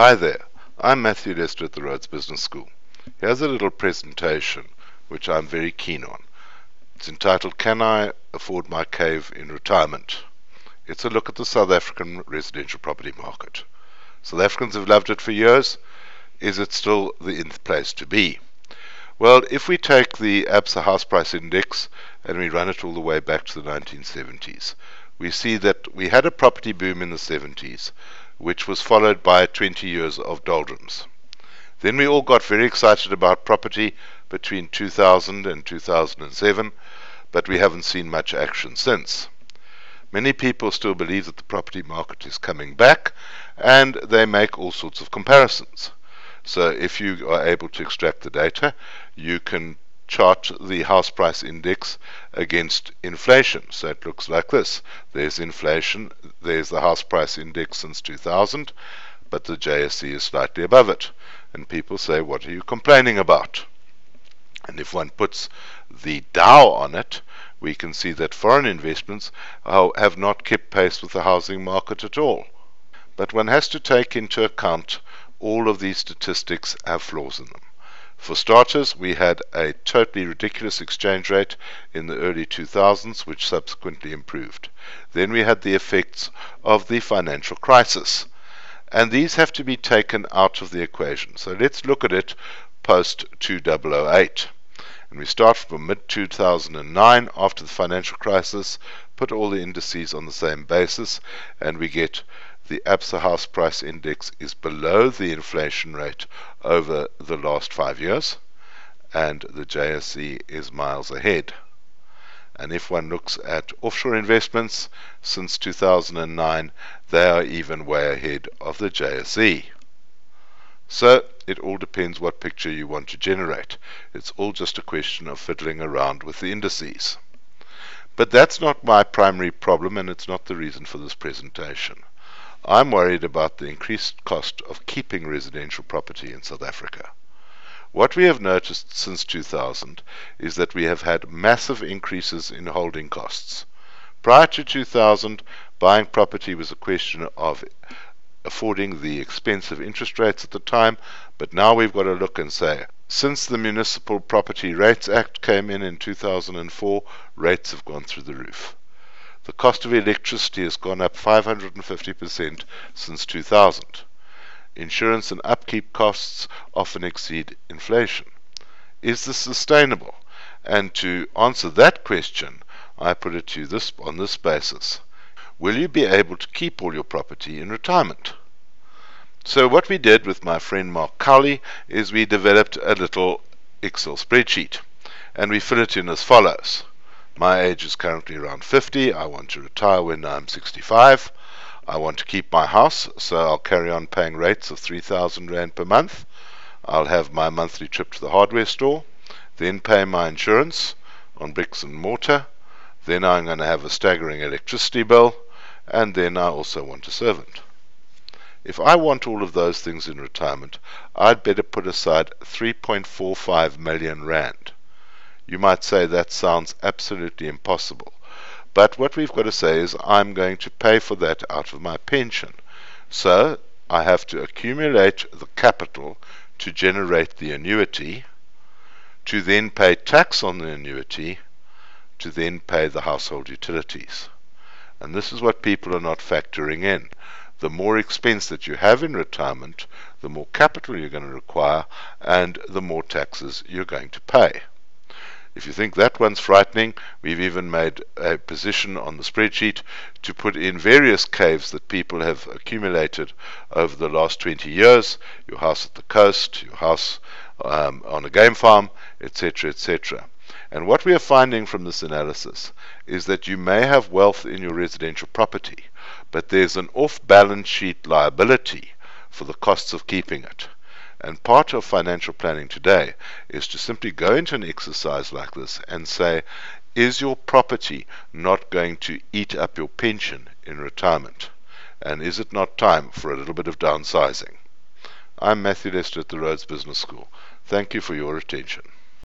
Hi there, I'm Matthew Lester at the Rhodes Business School. Here's a little presentation which I'm very keen on. It's entitled Can I Afford My Cave in Retirement? It's a look at the South African residential property market. South Africans have loved it for years. Is it still the place to be? Well, if we take the ABSA house price index and we run it all the way back to the 1970s, we see that we had a property boom in the 70s which was followed by 20 years of doldrums. Then we all got very excited about property between 2000 and 2007, but we haven't seen much action since. Many people still believe that the property market is coming back, and they make all sorts of comparisons. So if you are able to extract the data, you can chart the house price index against inflation. So it looks like this. There's inflation, there's the house price index since 2000, but the JSE is slightly above it. And people say, what are you complaining about? And if one puts the Dow on it, we can see that foreign investments have not kept pace with the housing market at all. But one has to take into account all of these statistics have flaws in them. For starters, we had a totally ridiculous exchange rate in the early 2000s, which subsequently improved. Then we had the effects of the financial crisis. And these have to be taken out of the equation. So let's look at it post 2008. And we start from mid 2009 after the financial crisis, put all the indices on the same basis, and we get the ABSA house price index is below the inflation rate over the last five years, and the JSE is miles ahead. And if one looks at offshore investments since 2009, they are even way ahead of the JSE. So it all depends what picture you want to generate. It's all just a question of fiddling around with the indices. But that's not my primary problem and it's not the reason for this presentation. I'm worried about the increased cost of keeping residential property in South Africa. What we have noticed since 2000 is that we have had massive increases in holding costs. Prior to 2000, buying property was a question of affording the expensive interest rates at the time, but now we've got to look and say, since the Municipal Property Rates Act came in in 2004, rates have gone through the roof. The cost of electricity has gone up 550% since 2000. Insurance and upkeep costs often exceed inflation. Is this sustainable? And to answer that question, I put it to you this, on this basis. Will you be able to keep all your property in retirement? So what we did with my friend Mark Cowley is we developed a little Excel spreadsheet and we fill it in as follows. My age is currently around 50. I want to retire when I'm 65. I want to keep my house, so I'll carry on paying rates of 3,000 Rand per month. I'll have my monthly trip to the hardware store, then pay my insurance on bricks and mortar. Then I'm going to have a staggering electricity bill, and then I also want a servant. If I want all of those things in retirement, I'd better put aside 3.45 million Rand. You might say that sounds absolutely impossible. But what we've got to say is I'm going to pay for that out of my pension. So I have to accumulate the capital to generate the annuity, to then pay tax on the annuity, to then pay the household utilities. And this is what people are not factoring in. The more expense that you have in retirement, the more capital you're going to require, and the more taxes you're going to pay. If you think that one's frightening, we've even made a position on the spreadsheet to put in various caves that people have accumulated over the last 20 years your house at the coast, your house um, on a game farm, etc., etc. And what we are finding from this analysis is that you may have wealth in your residential property, but there's an off balance sheet liability for the costs of keeping it. And part of financial planning today is to simply go into an exercise like this and say, is your property not going to eat up your pension in retirement? And is it not time for a little bit of downsizing? I'm Matthew Lester at the Rhodes Business School. Thank you for your attention.